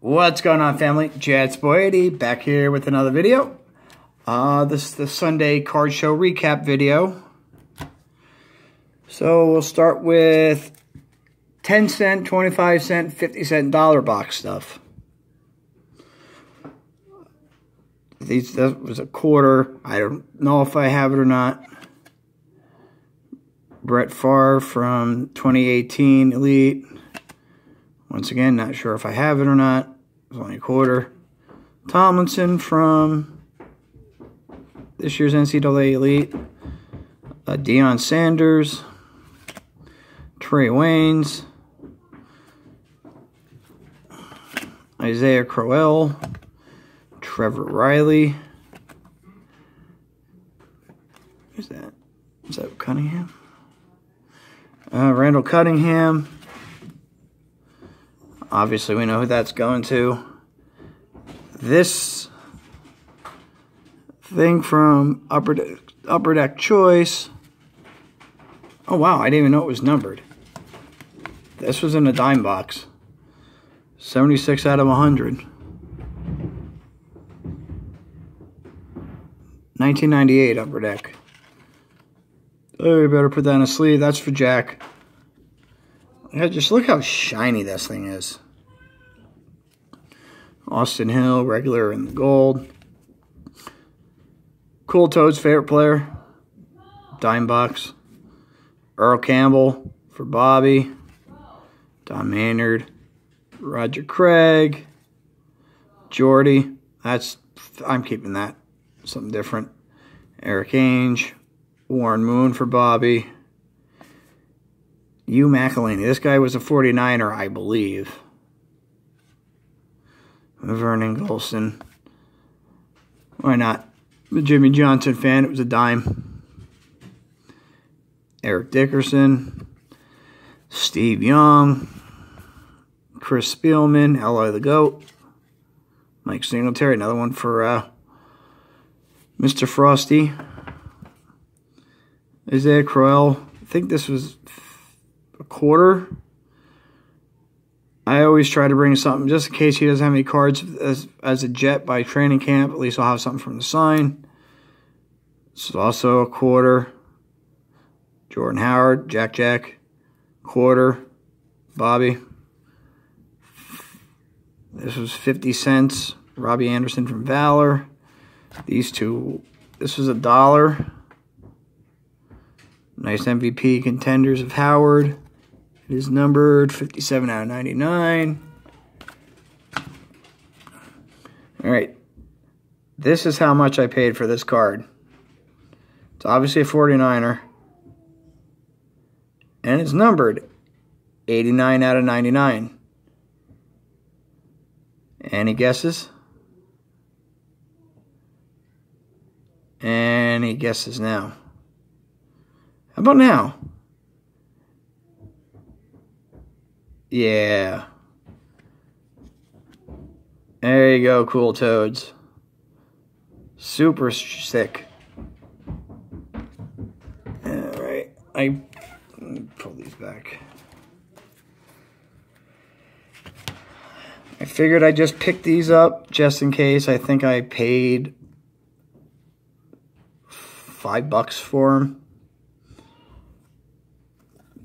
What's going on, family? Jad Spoiety back here with another video. Uh, this is the Sunday card show recap video. So we'll start with 10 cent, 25 cent, 50 cent dollar box stuff. These that was a quarter. I don't know if I have it or not. Brett Favre from 2018 Elite. Once again, not sure if I have it or not. It's only a quarter. Tomlinson from this year's NCAA Elite. Uh, Deion Sanders. Trae Waynes. Isaiah Crowell. Trevor Reilly. Who's that? Is that Cunningham? Uh, Randall Cunningham. Obviously, we know who that's going to. This thing from Upper Deck, Upper Deck Choice. Oh, wow. I didn't even know it was numbered. This was in a dime box. 76 out of 100. 1998 Upper Deck. Oh, you better put that in a sleeve. That's for Jack. Yeah, just look how shiny this thing is. Austin Hill, regular in the gold. Cool Toad's favorite player. Dime box. Earl Campbell for Bobby. Don Maynard. Roger Craig. Jordy. That's I'm keeping that. Something different. Erik Ainge. Warren Moon for Bobby. Hugh McElhenny. This guy was a 49er, I believe. Vernon Gholston. Why not? I'm Jimmy Johnson fan. It was a dime. Eric Dickerson. Steve Young. Chris Spielman. Eli the Goat. Mike Singletary. Another one for uh, Mr. Frosty. Isaiah Crowell. I think this was a quarter. I always try to bring something just in case he doesn't have any cards as, as a jet by training camp. At least I'll have something from the sign. This is also a quarter. Jordan Howard, Jack Jack, quarter. Bobby. This was 50 cents. Robbie Anderson from Valor. These two, this was a dollar. Nice MVP contenders of Howard. It is numbered 57 out of 99. All right. This is how much I paid for this card. It's obviously a 49er. And it's numbered 89 out of 99. Any guesses? Any guesses now? How about now? Yeah. There you go, cool toads. Super sick. Alright, I pull these back. I figured I'd just pick these up just in case. I think I paid five bucks for them.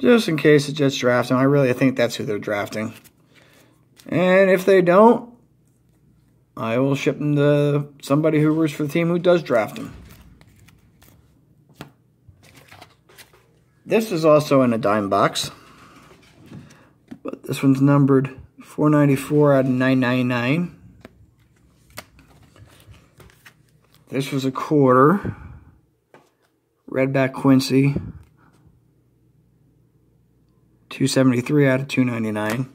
Just in case it Jets drafting. I really think that's who they're drafting. And if they don't, I will ship them to somebody who works for the team who does draft them. This is also in a dime box. But this one's numbered 494 out of 999. This was a quarter. Redback Quincy. 273 out of 299.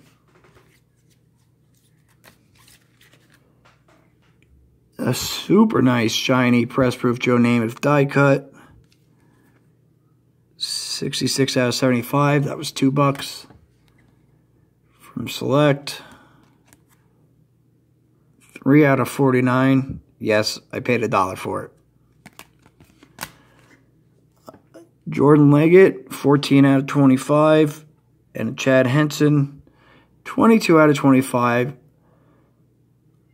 A super nice, shiny, press-proof Joe Namath die cut. 66 out of 75. That was two bucks. From Select. Three out of 49. Yes, I paid a dollar for it. Jordan Leggett, 14 out of 25 and Chad Hansen, 22 out of 25.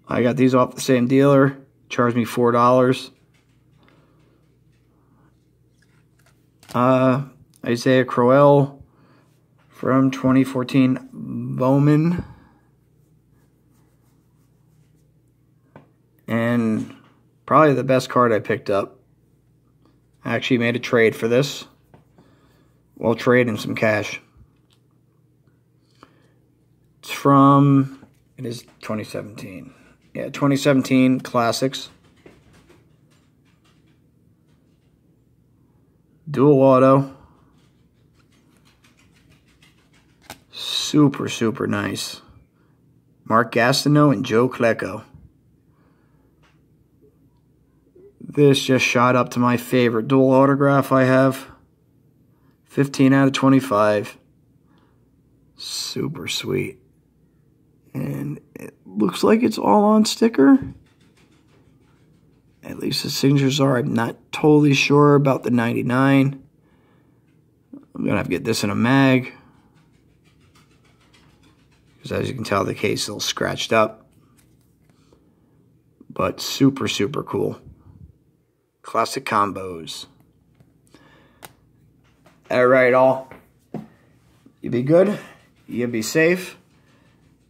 I got these off the same dealer. Charged me $4. Uh, Isaiah Crowell from 2014 Bowman. And probably the best card I picked up. I actually made a trade for this. Well, trade and some cash. It's from, it is 2017. Yeah, 2017 Classics. Dual auto. Super, super nice. Mark Gastineau and Joe Klecko. This just shot up to my favorite dual autograph I have. 15 out of 25. Super sweet. And it looks like it's all on sticker. At least the signatures are. I'm not totally sure about the 99. I'm going to have to get this in a mag. Because as you can tell, the case is a little scratched up. But super, super cool. Classic combos. All right, all. You be good. You be safe.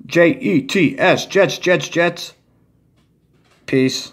J E T S, Jets, Jets, Jets. Peace.